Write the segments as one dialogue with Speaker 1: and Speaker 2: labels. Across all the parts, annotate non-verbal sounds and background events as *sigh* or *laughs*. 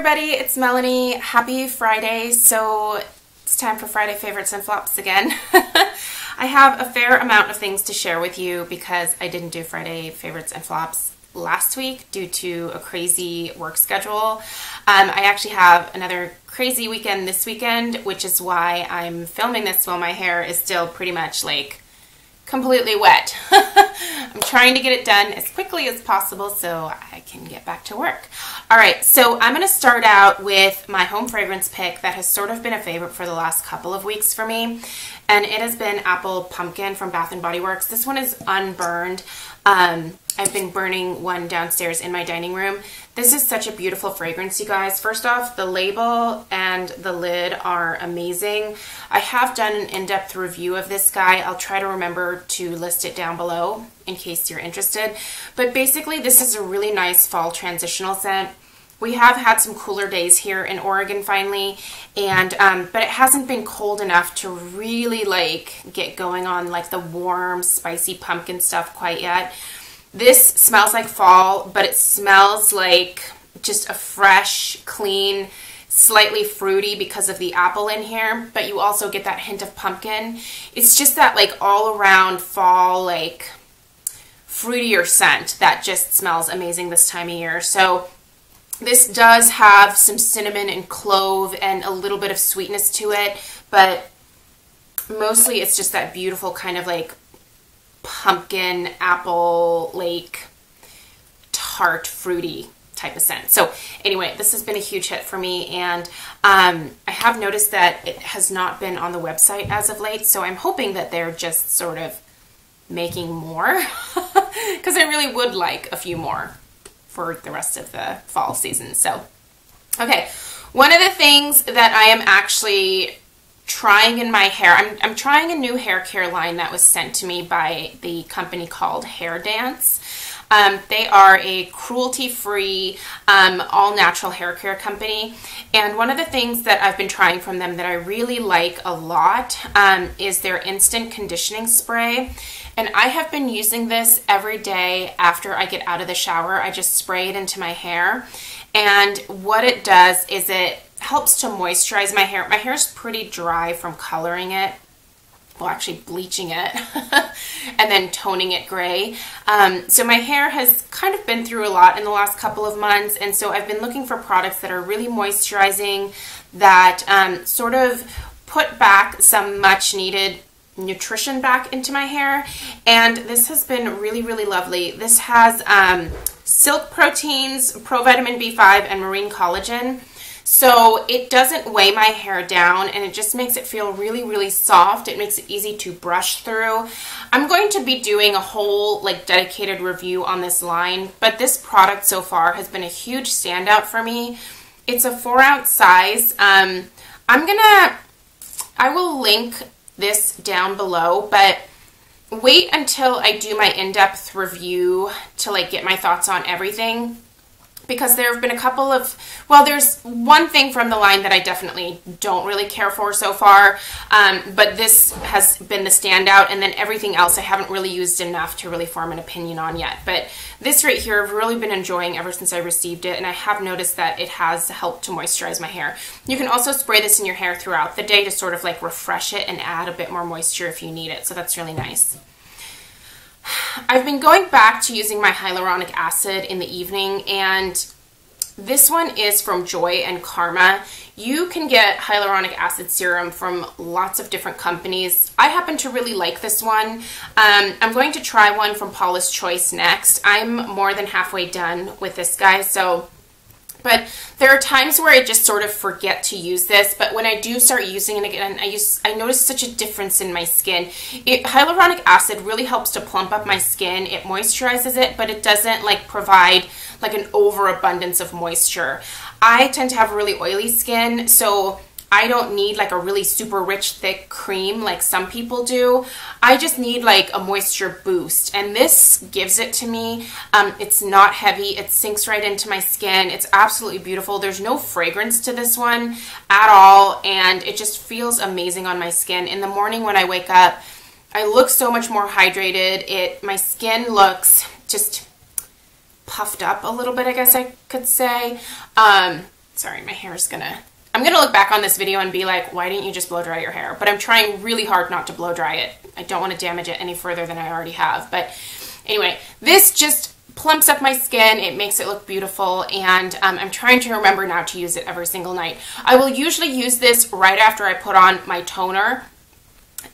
Speaker 1: everybody, it's Melanie. Happy Friday. So it's time for Friday favorites and flops again. *laughs* I have a fair amount of things to share with you because I didn't do Friday favorites and flops last week due to a crazy work schedule. Um, I actually have another crazy weekend this weekend, which is why I'm filming this while my hair is still pretty much like completely wet. *laughs* I'm trying to get it done as quickly as possible so I can get back to work. All right, so I'm going to start out with my home fragrance pick that has sort of been a favorite for the last couple of weeks for me, and it has been Apple Pumpkin from Bath & Body Works. This one is unburned. Um, I've been burning one downstairs in my dining room. This is such a beautiful fragrance, you guys. First off, the label and the lid are amazing. I have done an in-depth review of this guy. I'll try to remember to list it down below in case you're interested. But basically, this is a really nice fall transitional scent. We have had some cooler days here in Oregon finally, and um, but it hasn't been cold enough to really like get going on like the warm, spicy pumpkin stuff quite yet. This smells like fall, but it smells like just a fresh, clean, slightly fruity because of the apple in here, but you also get that hint of pumpkin. It's just that like all around fall, like fruitier scent that just smells amazing this time of year. So this does have some cinnamon and clove and a little bit of sweetness to it, but mostly it's just that beautiful kind of like pumpkin, apple, like tart, fruity type of scent. So anyway, this has been a huge hit for me and um, I have noticed that it has not been on the website as of late, so I'm hoping that they're just sort of making more *laughs* because I really would like a few more for the rest of the fall season. So, okay, one of the things that I am actually trying in my hair. I'm, I'm trying a new hair care line that was sent to me by the company called Hair Dance. Um, they are a cruelty-free, um, all-natural hair care company. And one of the things that I've been trying from them that I really like a lot um, is their instant conditioning spray. And I have been using this every day after I get out of the shower. I just spray it into my hair. And what it does is it helps to moisturize my hair. My hair is pretty dry from coloring it. Well, actually bleaching it *laughs* and then toning it gray. Um, so my hair has kind of been through a lot in the last couple of months. And so I've been looking for products that are really moisturizing, that um, sort of put back some much needed nutrition back into my hair. And this has been really, really lovely. This has um, silk proteins, provitamin B5, and marine collagen. So it doesn't weigh my hair down and it just makes it feel really, really soft. It makes it easy to brush through. I'm going to be doing a whole like dedicated review on this line, but this product so far has been a huge standout for me. It's a four ounce size. Um, I'm gonna, I will link this down below, but wait until I do my in-depth review to like get my thoughts on everything because there have been a couple of, well, there's one thing from the line that I definitely don't really care for so far, um, but this has been the standout, and then everything else I haven't really used enough to really form an opinion on yet. But this right here I've really been enjoying ever since I received it, and I have noticed that it has helped to moisturize my hair. You can also spray this in your hair throughout the day to sort of like refresh it and add a bit more moisture if you need it, so that's really nice. I've been going back to using my hyaluronic acid in the evening and this one is from Joy and Karma. You can get hyaluronic acid serum from lots of different companies. I happen to really like this one. Um, I'm going to try one from Paula's Choice next. I'm more than halfway done with this guy, so but there are times where I just sort of forget to use this, but when I do start using it again, I use I notice such a difference in my skin. It, hyaluronic acid really helps to plump up my skin. It moisturizes it, but it doesn't like provide like an overabundance of moisture. I tend to have really oily skin, so I don't need like a really super rich thick cream like some people do. I just need like a moisture boost and this gives it to me. Um, it's not heavy. It sinks right into my skin. It's absolutely beautiful. There's no fragrance to this one at all and it just feels amazing on my skin. In the morning when I wake up, I look so much more hydrated. It My skin looks just puffed up a little bit, I guess I could say. Um, sorry, my hair is gonna, I'm gonna look back on this video and be like, why didn't you just blow dry your hair? But I'm trying really hard not to blow dry it. I don't want to damage it any further than I already have. But anyway, this just plumps up my skin. It makes it look beautiful. And um, I'm trying to remember now to use it every single night. I will usually use this right after I put on my toner.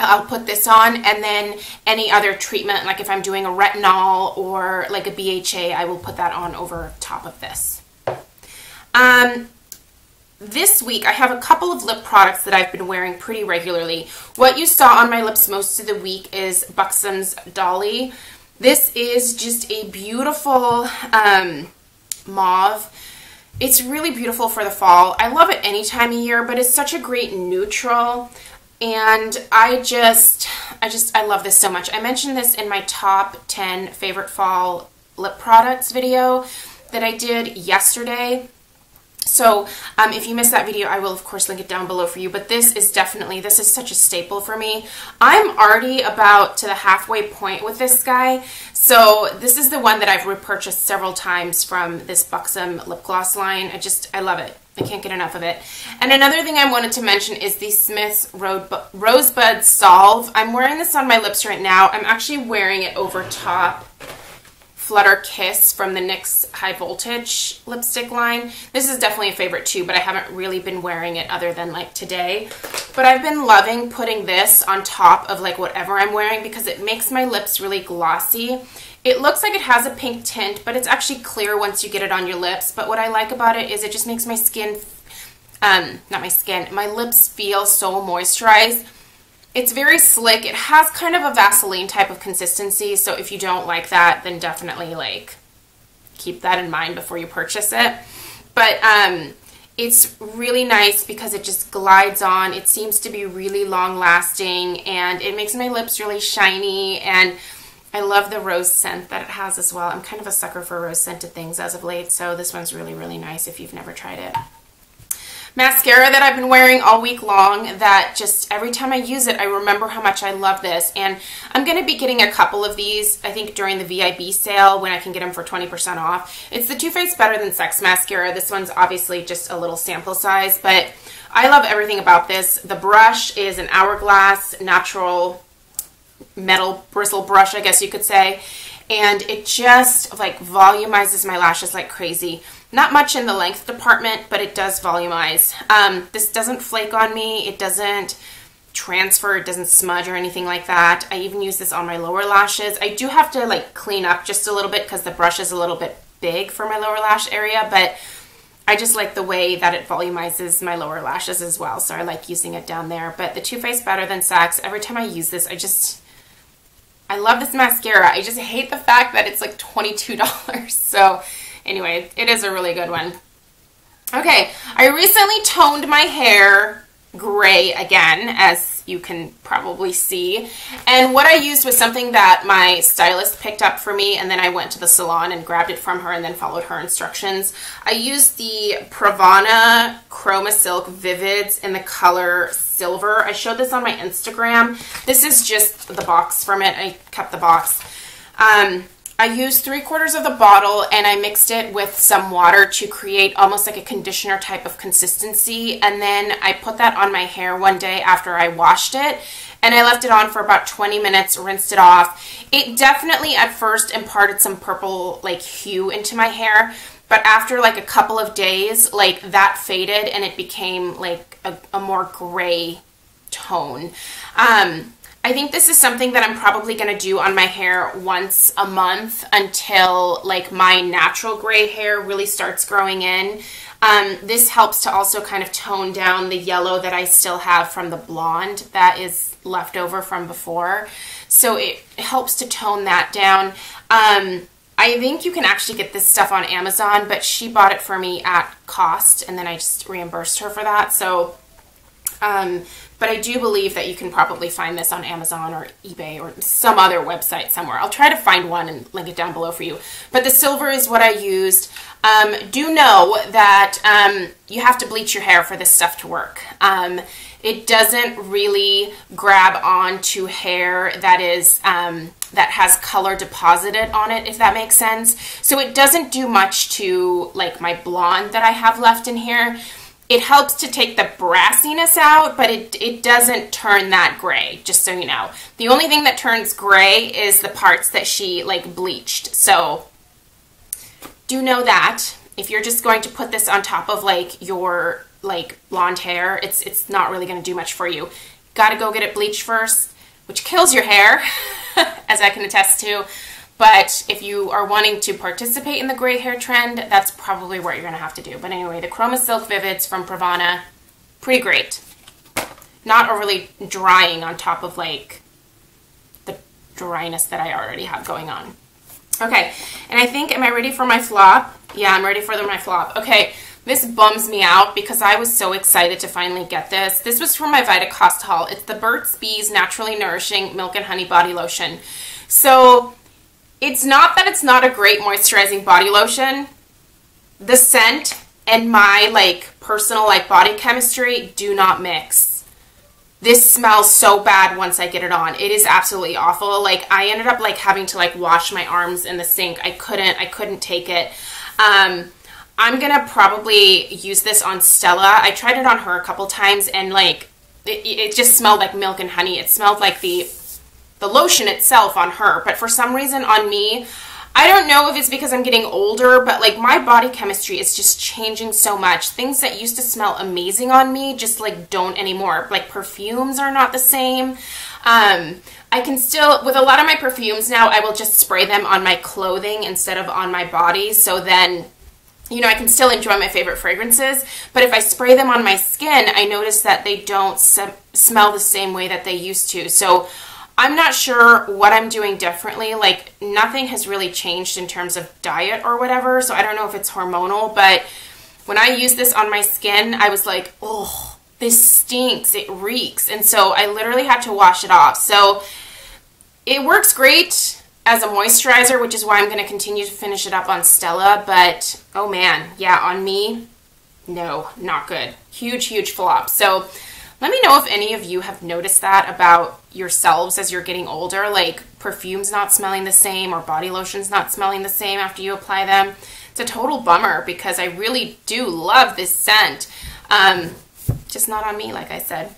Speaker 1: I'll put this on and then any other treatment, like if I'm doing a retinol or like a BHA, I will put that on over top of this. Um, this week I have a couple of lip products that I've been wearing pretty regularly. What you saw on my lips most of the week is Buxom's Dolly. This is just a beautiful um, mauve. It's really beautiful for the fall. I love it any time of year, but it's such a great neutral. And I just, I just, I love this so much. I mentioned this in my top 10 favorite fall lip products video that I did yesterday. So um, if you missed that video, I will of course link it down below for you. But this is definitely, this is such a staple for me. I'm already about to the halfway point with this guy. So this is the one that I've repurchased several times from this Buxom lip gloss line. I just, I love it. I can't get enough of it. And another thing I wanted to mention is the Smith's Rosebud Salve. I'm wearing this on my lips right now. I'm actually wearing it over top Flutter Kiss from the NYX High Voltage lipstick line. This is definitely a favorite too, but I haven't really been wearing it other than like today. But I've been loving putting this on top of like whatever I'm wearing because it makes my lips really glossy. It looks like it has a pink tint, but it's actually clear once you get it on your lips. But what I like about it is it just makes my skin, um, not my skin, my lips feel so moisturized it's very slick. It has kind of a Vaseline type of consistency, so if you don't like that, then definitely like keep that in mind before you purchase it. But um, it's really nice because it just glides on. It seems to be really long lasting and it makes my lips really shiny and I love the rose scent that it has as well. I'm kind of a sucker for rose scented things as of late, so this one's really, really nice if you've never tried it mascara that I've been wearing all week long that just every time I use it, I remember how much I love this. And I'm going to be getting a couple of these, I think, during the VIB sale when I can get them for 20% off. It's the Too Faced Better Than Sex mascara. This one's obviously just a little sample size, but I love everything about this. The brush is an Hourglass natural metal bristle brush, I guess you could say. And it just like volumizes my lashes like crazy. Not much in the length department, but it does volumize. Um, this doesn't flake on me. It doesn't transfer. It doesn't smudge or anything like that. I even use this on my lower lashes. I do have to like clean up just a little bit because the brush is a little bit big for my lower lash area, but I just like the way that it volumizes my lower lashes as well. So I like using it down there. But the Too Faced Better Than Sex, every time I use this, I just, I love this mascara. I just hate the fact that it's like $22. *laughs* So Anyway, it is a really good one. Okay, I recently toned my hair gray again, as you can probably see. And what I used was something that my stylist picked up for me, and then I went to the salon and grabbed it from her and then followed her instructions. I used the Pravana Chroma Silk Vivids in the color silver. I showed this on my Instagram. This is just the box from it. I kept the box. Um, I used three quarters of the bottle and I mixed it with some water to create almost like a conditioner type of consistency. And then I put that on my hair one day after I washed it and I left it on for about 20 minutes, rinsed it off. It definitely at first imparted some purple like hue into my hair, but after like a couple of days, like that faded and it became like a, a more gray tone. Um, I think this is something that I'm probably going to do on my hair once a month until like my natural gray hair really starts growing in. Um, this helps to also kind of tone down the yellow that I still have from the blonde that is left over from before. So it helps to tone that down. Um, I think you can actually get this stuff on Amazon, but she bought it for me at cost and then I just reimbursed her for that. So um, but I do believe that you can probably find this on Amazon or eBay or some other website somewhere. I'll try to find one and link it down below for you. But the silver is what I used. Um, do know that um, you have to bleach your hair for this stuff to work. Um, it doesn't really grab onto hair that is um, that has color deposited on it, if that makes sense. So it doesn't do much to like my blonde that I have left in here. It helps to take the brassiness out, but it, it doesn't turn that gray, just so you know. The only thing that turns gray is the parts that she like bleached. So do know that if you're just going to put this on top of like your like blonde hair, it's it's not really going to do much for you. Got to go get it bleached first, which kills your hair, *laughs* as I can attest to. But if you are wanting to participate in the gray hair trend, that's probably what you're to have to do. But anyway, the Chroma Silk Vivids from Pravana, pretty great. Not overly drying on top of like the dryness that I already have going on. Okay, and I think, am I ready for my flop? Yeah, I'm ready for the, my flop. Okay, this bums me out because I was so excited to finally get this. This was from my Vitacost haul. It's the Burt's Bees Naturally Nourishing Milk and Honey Body Lotion. So, it's not that it's not a great moisturizing body lotion. The scent and my, like, personal, like, body chemistry do not mix this smells so bad once I get it on. It is absolutely awful. Like I ended up like having to like wash my arms in the sink. I couldn't, I couldn't take it. Um, I'm gonna probably use this on Stella. I tried it on her a couple times and like it, it just smelled like milk and honey. It smelled like the the lotion itself on her, but for some reason on me, I don't know if it's because I'm getting older, but like my body chemistry is just changing so much. Things that used to smell amazing on me just like don't anymore. Like perfumes are not the same. Um, I can still, with a lot of my perfumes now, I will just spray them on my clothing instead of on my body. So then, you know, I can still enjoy my favorite fragrances. But if I spray them on my skin, I notice that they don't smell the same way that they used to. So I'm not sure what I'm doing differently. Like nothing has really changed in terms of diet or whatever. So I don't know if it's hormonal, but when I used this on my skin, I was like, oh, this stinks. It reeks. And so I literally had to wash it off. So it works great as a moisturizer, which is why I'm going to continue to finish it up on Stella. But oh man, yeah, on me, no, not good. Huge, huge flop. So let me know if any of you have noticed that about yourselves as you're getting older, like perfumes not smelling the same or body lotions not smelling the same after you apply them. It's a total bummer because I really do love this scent. Um, just not on me, like I said.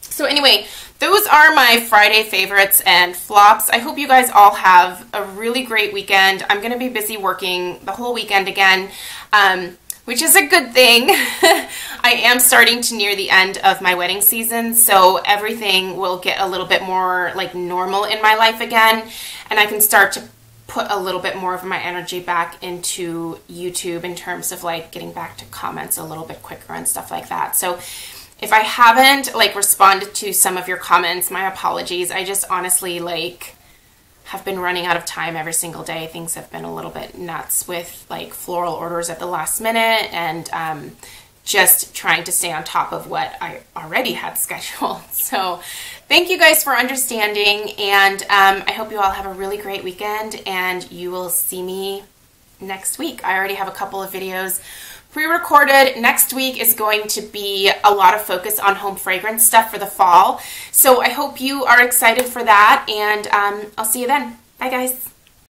Speaker 1: So anyway, those are my Friday favorites and flops. I hope you guys all have a really great weekend. I'm going to be busy working the whole weekend again. Um, which is a good thing. *laughs* I am starting to near the end of my wedding season, so everything will get a little bit more like normal in my life again, and I can start to put a little bit more of my energy back into YouTube in terms of like getting back to comments a little bit quicker and stuff like that. So if I haven't like responded to some of your comments, my apologies. I just honestly like have been running out of time every single day. Things have been a little bit nuts with like floral orders at the last minute and um, just trying to stay on top of what I already had *laughs* scheduled. So thank you guys for understanding and um, I hope you all have a really great weekend and you will see me next week. I already have a couple of videos pre-recorded. Next week is going to be a lot of focus on home fragrance stuff for the fall. So I hope you are excited for that and um, I'll see you then. Bye guys.